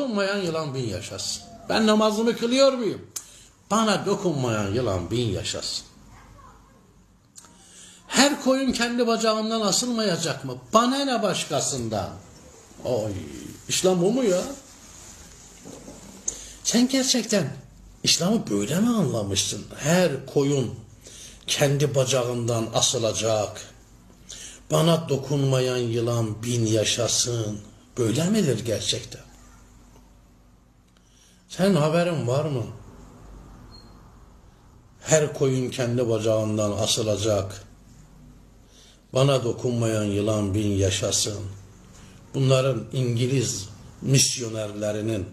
dokunmayan yılan bin yaşasın. Ben namazımı kılıyor muyum? Bana dokunmayan yılan bin yaşasın. Her koyun kendi bacağından asılmayacak mı? Bana ne başkasından? Oy, İslam bu mu ya? Sen gerçekten İslam'ı böyle mi anlamışsın? Her koyun kendi bacağından asılacak. Bana dokunmayan yılan bin yaşasın. Böyle midir gerçekten? Sen haberin var mı? Her koyun kendi bacağından asılacak. Bana dokunmayan yılan bin yaşasın. Bunların İngiliz misyonerlerinin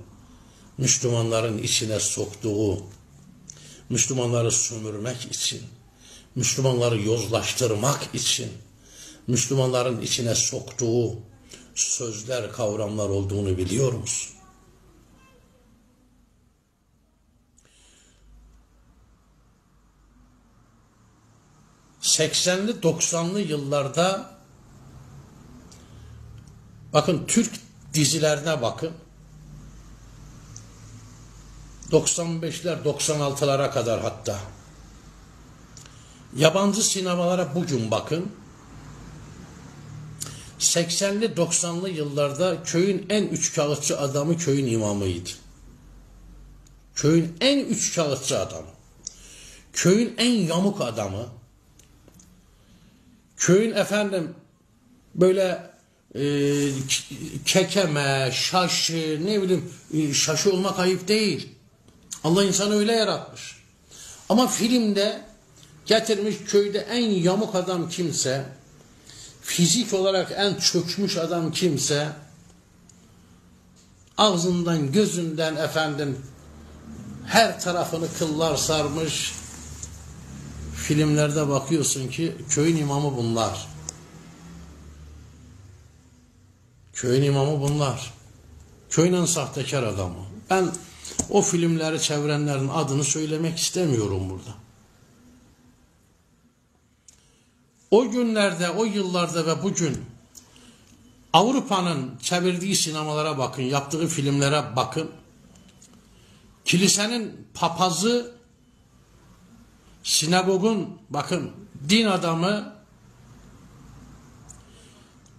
Müslümanların içine soktuğu, Müslümanları sömürmek için, Müslümanları yozlaştırmak için, Müslümanların içine soktuğu sözler, kavramlar olduğunu biliyor musun? ...80'li 90'lı yıllarda... ...bakın Türk dizilerine bakın... 95'ler 96'lara kadar hatta. Yabancı sinemalara bugün bakın. 80'li 90'lı yıllarda köyün en üç kağıtçı adamı köyün imamıydı. Köyün en üç kağıtçı adamı. Köyün en yamuk adamı. Köyün efendim böyle e, kekeme, şaşı, ne bileyim e, şaşı olmak ayıp değil. Allah insanı öyle yaratmış. Ama filmde getirmiş köyde en yamuk adam kimse, fizik olarak en çökmüş adam kimse, ağzından gözünden efendim her tarafını kıllar sarmış. Filmlerde bakıyorsun ki köyün imamı bunlar. Köyün imamı bunlar. Köyün sahtekar adamı. Ben o filmleri çevirenlerin adını söylemek istemiyorum burada. O günlerde, o yıllarda ve bugün Avrupa'nın çevirdiği sinemalara bakın, yaptığı filmlere bakın. Kilisenin papazı, sinagogun bakın din adamı,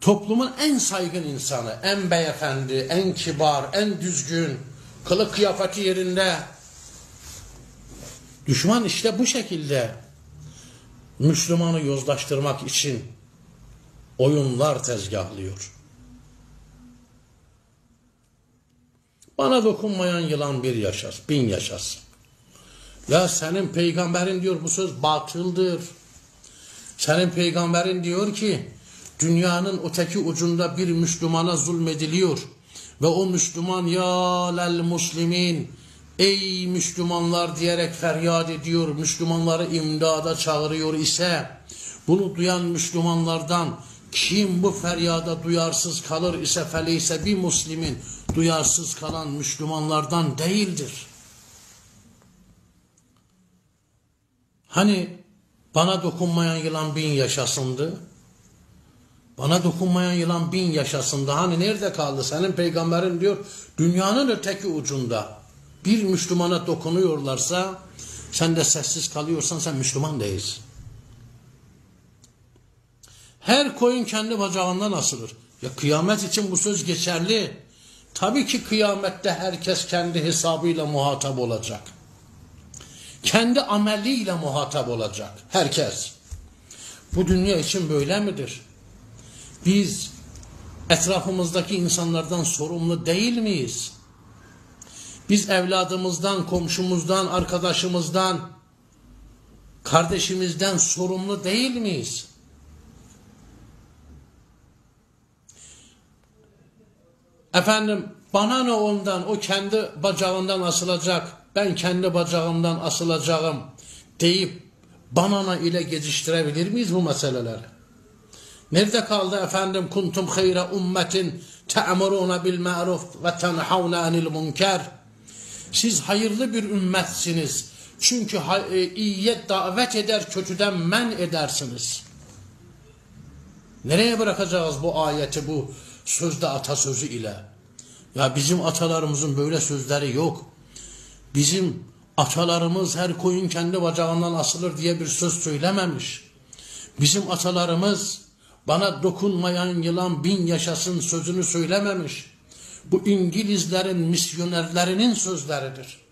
toplumun en saygın insanı, en beyefendi, en kibar, en düzgün, kılık kıyafeti yerinde. Düşman işte bu şekilde Müslümanı yozlaştırmak için oyunlar tezgahlıyor. Bana dokunmayan yılan bir yaşar, bin yaşasın. Ya senin peygamberin diyor bu söz batıldır. Senin peygamberin diyor ki dünyanın öteki ucunda bir Müslümana zulmediliyor. Ve o Müslüman ya lel muslimin ey Müslümanlar diyerek feryat ediyor. Müslümanları imdada çağırıyor ise bunu duyan Müslümanlardan kim bu feryada duyarsız kalır ise feleyse bir Müslümin duyarsız kalan Müslümanlardan değildir. Hani bana dokunmayan yılan bin yaşasındı. Bana dokunmayan yılan bin yaşasın. Daha hani nerede kaldı? Senin peygamberin diyor dünyanın öteki ucunda bir Müslümana dokunuyorlarsa sen de sessiz kalıyorsan sen Müslüman değilsin. Her koyun kendi bacağından asılır. Ya kıyamet için bu söz geçerli. Tabii ki kıyamette herkes kendi hesabıyla muhatap olacak. Kendi ameliyle muhatap olacak. Herkes. Bu dünya için böyle midir? Biz etrafımızdaki insanlardan sorumlu değil miyiz? Biz evladımızdan, komşumuzdan, arkadaşımızdan, kardeşimizden sorumlu değil miyiz? Efendim bana ne ondan, o kendi bacağından asılacak, ben kendi bacağımdan asılacağım deyip banana ile geçiştirebilir miyiz bu meseleleri? Nerede kaldı efendim kuntum hayra ummetin te'muruna bil ma'ruf ve tenhavna anil munker. Siz hayırlı bir ümmetsiniz. Çünkü e, iyiye davet eder, kötüden men edersiniz. Nereye bırakacağız bu ayeti bu sözde atasözü ile? Ya bizim atalarımızın böyle sözleri yok. Bizim atalarımız her koyun kendi bacağından asılır diye bir söz söylememiş. Bizim atalarımız bana dokunmayan yılan bin yaşasın sözünü söylememiş. Bu İngilizlerin misyonerlerinin sözleridir.